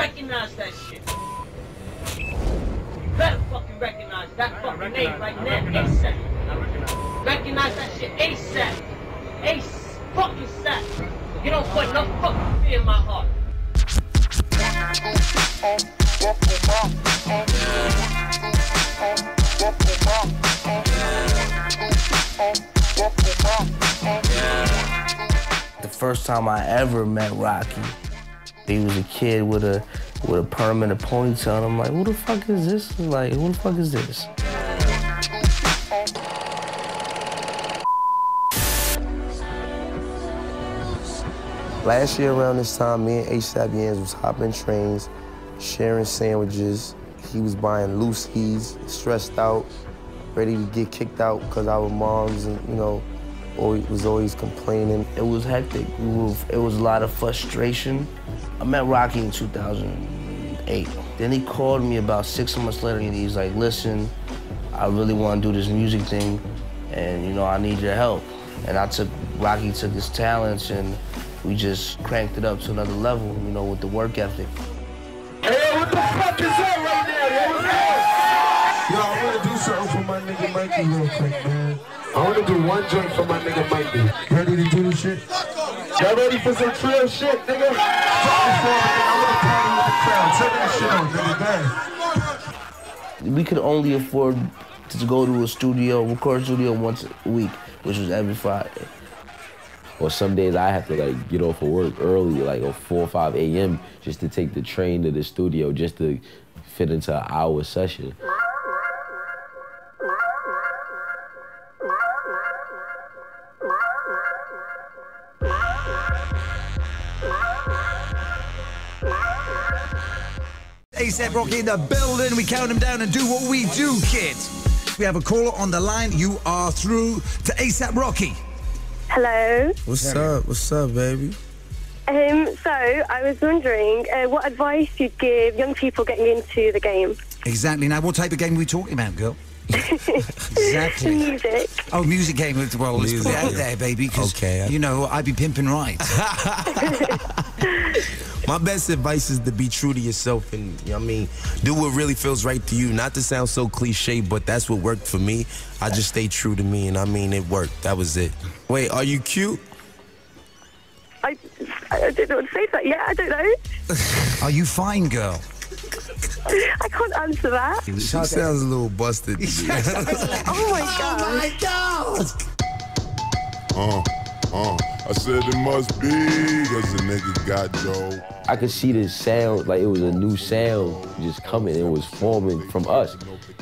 recognize that shit. You better fucking recognize that fucking name right now, ASAP. Recognize that shit ASAP. Ace fucking sap. You don't put no fucking fear in my heart. The first time I ever met Rocky, he was a kid with a with a permanent ponytail, and I'm like, who the fuck is this? Like, who the fuck is this? Last year around this time, me and ASAP Yams was hopping trains, sharing sandwiches. He was buying loosies, stressed out, ready to get kicked out because our moms, and you know, always, was always complaining. It was hectic. It was a lot of frustration. I met Rocky in 2008. Then he called me about six months later and he's like, listen, I really want to do this music thing and you know, I need your help. And I took, Rocky took his talents and we just cranked it up to another level, you know, with the work ethic. Hey, what the fuck is that right now? Yo, I want to do something for my nigga Mikey real quick, man. I want to do one joint for my nigga Mikey. Ready to do this shit? Y'all ready for some trill shit, nigga? Drop the phone, nigga. I want to party with the crowd. Turn that shit on, nigga. Bang. We could only afford to go to a studio, record studio once a week, which was every Friday. Or some days I have to like get off of work early, like at 4 or 5 a.m. just to take the train to the studio just to fit into an hour session. ASAP Rocky in the building. We count them down and do what we do, kids. We have a caller on the line. You are through to ASAP Rocky. Hello. What's up? What's up, baby? Um, so I was wondering uh, what advice you'd give young people getting into the game. Exactly. Now, what type of game are we talking about, girl? Exactly. Music. Oh, music game. Well, let's put it out Music. there, baby. 'cause, Okay. You know, I'd be pimping right. My best advice is to be true to yourself and, you know I mean, do what really feels right to you. Not to sound so cliche, but that's what worked for me. I just stay true to me, and I mean, it worked. That was it. Wait, are you cute? I, I don't know what to say to that. Yeah, I don't know. Are you fine, girl? I can't answer that. She sounds a little busted. to me. Oh my god. Uh, uh, I said it must be, cause the nigga got dough. I could see the sound, like it was a new sound just coming. It was forming from us.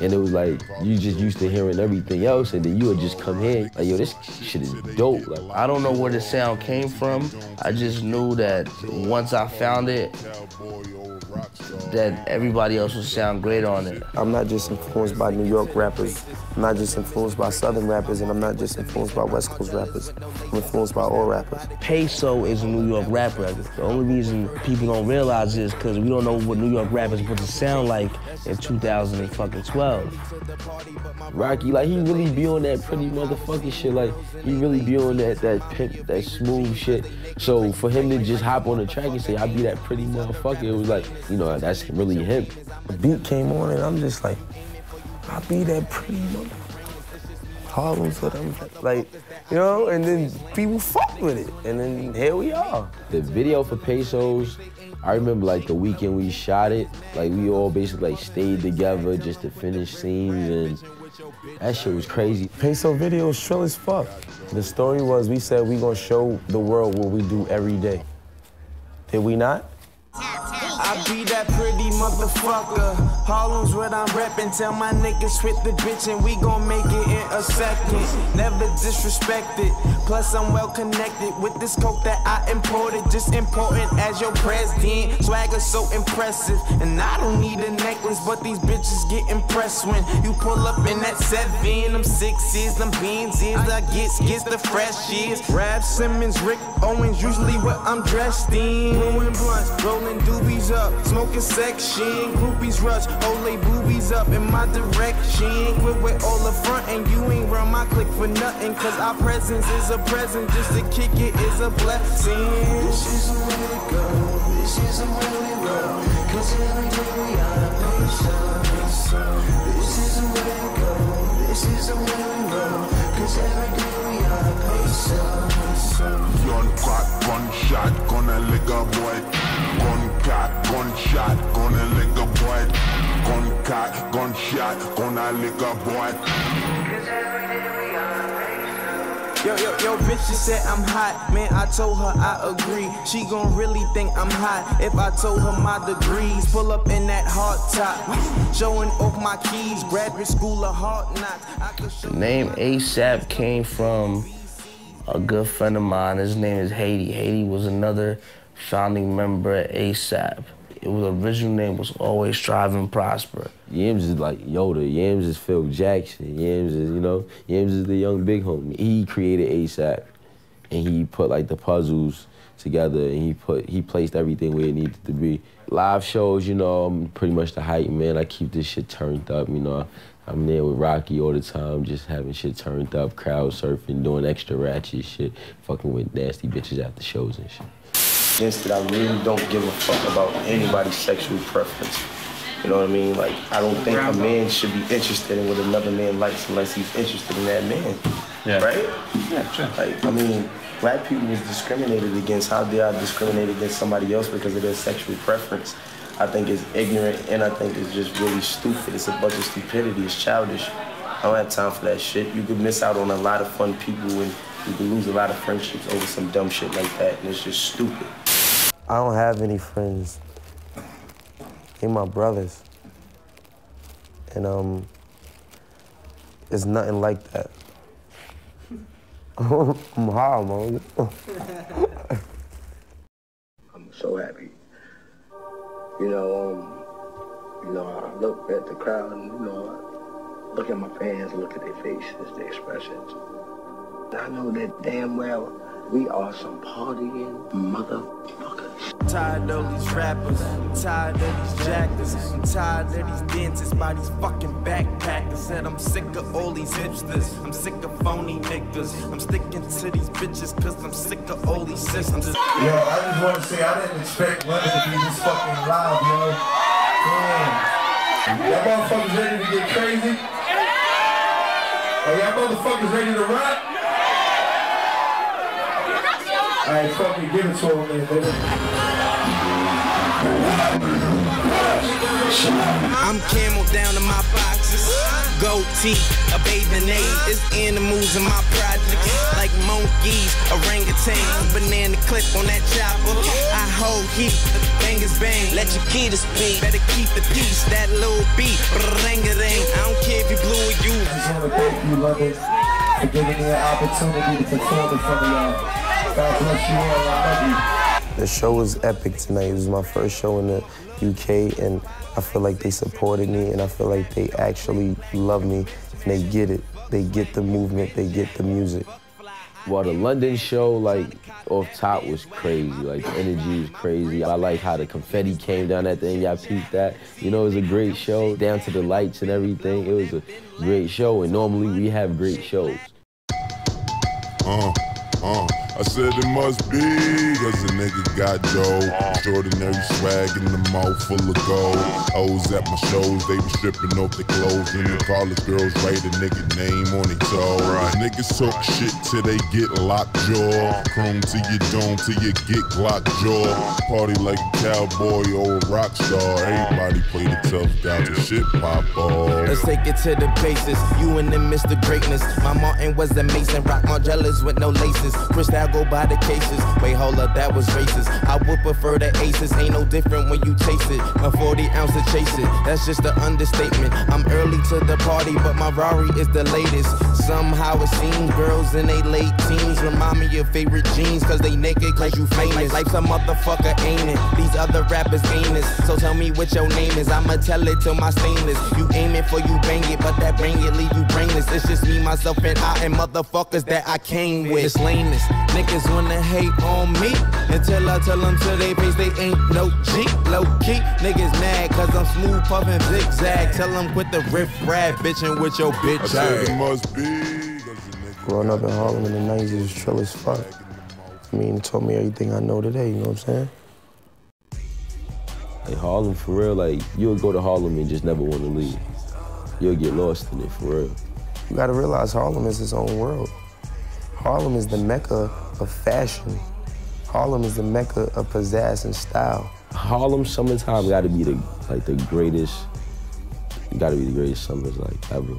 And it was like, you just used to hearing everything else, and then you would just come here, like, yo, this shit is dope. Like, I don't know where the sound came from. I just knew that once I found it, that everybody else would sound great on it. I'm not just influenced by New York rappers. I'm not just influenced by Southern rappers, and I'm not just influenced by West Coast rappers. I'm influenced by all rappers. Peso is a New York rapper. The only reason people don't realize this because we don't know what New York rap is supposed to sound like in 2012. Rocky, like he really be on that pretty motherfucking shit. Like he really be on that that pimp, that smooth shit. So for him to just hop on the track and say I be that pretty motherfucker, it was like, you know, that's really him. The beat came on, and I'm just like, I be that pretty mother. Harlem's what I'm like, you know, and then people fuck with it, and then here we are. The video for Pesos, I remember like the weekend we shot it, like we all basically like stayed together just to finish scenes and that shit was crazy. Peso video was trill as fuck. The story was we said we gonna show the world what we do every day. Did we not? I be that pretty motherfucker. Harlem's what I'm reppin'. Tell my niggas hit the bitch and we gon' make it in a second. Never disrespected. Plus I'm well connected with this coke that I imported. Just important as your president. Swagger so impressive. And I don't need a necklace, but these bitches get impressed when you pull up in that seven. Them sixes, them beans is. I get skits the freshies. Raf Simons, Rick Owens, usually what I'm dressed in. Blowing blunts, rolling doobies up, smoking section. Groupies rush, Olay boobies up in my direction. Quit with all the front and you ain't run my click for nothing. Cause our presence is a present, just to kick it is a blessing. This is the way to go, this is the way we roll. Cause every day we gotta pay some. This is the way we go. This is the way we roll. Cause every day we gotta pay some. Gun crack, gunshot, gonna lick a boy. Gun cock, gunshot, gonna lick a boy. Gun cock, gunshot, gonna lick a boy. Yo, yo, yo, bitch, she said I'm hot. Man, I told her I agree. She gon' really think I'm hot if I told her my degrees. Pull up in that hard top, showing off my keys. Graduate school of hard knocks. The name ASAP came from a good friend of mine. His name is Haiti. Haiti was another founding member at ASAP. It was original name was always Strive and Prosper. Yams is like Yoda. Yams is Phil Jackson. Yams is, you know, Yams is the young big homie. He created ASAP, and he put like the puzzles together, and he put he placed everything where it needed to be. Live shows, you know, I'm pretty much the hype man. I keep this shit turned up, you know. I'm there with Rocky all the time, just having shit turned up, crowd surfing, doing extra ratchet shit, fucking with nasty bitches after shows and shit. Against it, I really don't give a fuck about anybody's sexual preference. You know what I mean? Like, I don't think a man should be interested in what another man likes unless he's interested in that man. Yeah. Right? Yeah, sure. Like, I mean, black people was discriminated against. How dare I discriminate against somebody else because of their sexual preference? I think it's ignorant and I think it's just really stupid. It's a bunch of stupidity. It's childish. I don't have time for that shit. You could miss out on a lot of fun people and you could lose a lot of friendships over some dumb shit like that. And it's just stupid. I don't have any friends. They my brothers. And um, it's nothing like that. I'm high, man. I'm so happy. You know, um, you know, I look at the crowd and, you know, I look at my fans, look at their faces, their expressions. I know that damn well we are some partying motherfuckers. Tired of these rappers, I'm tired of these jackers, I'm tired of these dentists by these fucking backpackers. Said I'm sick of all these hipsters, I'm sick of phony niggas. I'm sticking to these bitches cause I'm sick of all these systems. Yo, I just want to say I didn't expect London to be this fucking loud, yo. Damn. Y'all motherfuckers ready to get crazy? Are y'all motherfuckers ready to rock? Alright, fuck it, give it to him, man. I'm camel down in my boxes. Gold teeth, a Bathing Ape. It's animals in my projects. Like monkeys, orangutans, banana clip on that chopper. I hold heat, bangers bang. Let your kid to speak. Better keep the peace. That little beat, ring a ring. I don't care if you blue or you. I just want to thank you, London, for giving me an opportunity to perform in front of y'all. God bless you all. I love you. The show was epic tonight. It was my first show in the UK, and I feel like they supported me, and I feel like they actually love me, and they get it. They get the movement, they get the music. Well, the London show, like, off top was crazy. Like, the energy was crazy. I like how the confetti came down at the end. Y'all peeped that. You know, it was a great show, down to the lights and everything. It was a great show, and normally we have great shows. Uh, uh. I said it must be, cause a nigga got dough. Extraordinary swag in the mouth full of gold. Hoes at my shows, they be stripping off their clothes. And the college girls write a nigga name on their toe. Niggas talk shit till they get locked jaw. Chrome to your dome till you get Glock jaw. Party like a cowboy or a rock star. Everybody play the tough guy till shit pop off. Let's take it to the basis. You and them Mr. Greatness. My Martin was amazing. Mason. Rock Margielas with no laces. Cristal go by the cases. Wait, hold up, that was racist. I would prefer the aces. Ain't no different when you chase it. A 40 ounce to chase it. That's just an understatement. I'm early to the party, but my Rari is the latest. Somehow it seems girls in they late teens remind me of favorite jeans. Cause they naked, cause you famous. Life's a motherfucker, ain't it? These other rappers ain't. So tell me what your name is. I'ma tell it to my stainless. You aim it for you bang it, but that bang it leave you brainless. It's just me, myself, and I, and motherfuckers that I came with. It's lameness. Niggas wanna hate on me until I tell them to they face they ain't no G. Low key, niggas mad cause I'm smooth puffin' zigzag. Tell them quit the riff rap bitchin' with your I bitch said it ass. must be, cause Growing up in Harlem in the 90s was trill as fuck. I mean, it taught me everything I know today, you know what I'm saying? Like Harlem, for real, like you'll go to Harlem and just never want to leave. You'll get lost in it, for real. You gotta realize Harlem is its own world. Harlem is the mecca of fashion. Harlem is the mecca of pizzazz and style. Harlem summertime got to be the like the greatest. Got to be the greatest summers like ever.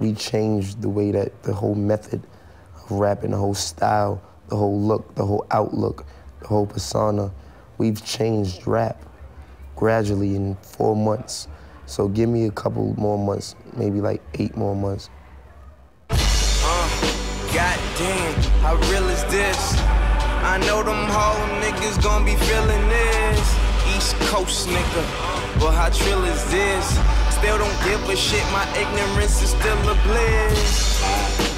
We changed the way that the whole method of rapping, the whole style, the whole look, the whole outlook, the whole persona. We've changed rap gradually in four months. So give me a couple more months, maybe like eight more months. God damn, how real is this? I know them Harlem niggas gon' be feeling this. East Coast nigga, but how trill is this? Still don't give a shit, my ignorance is still a bliss.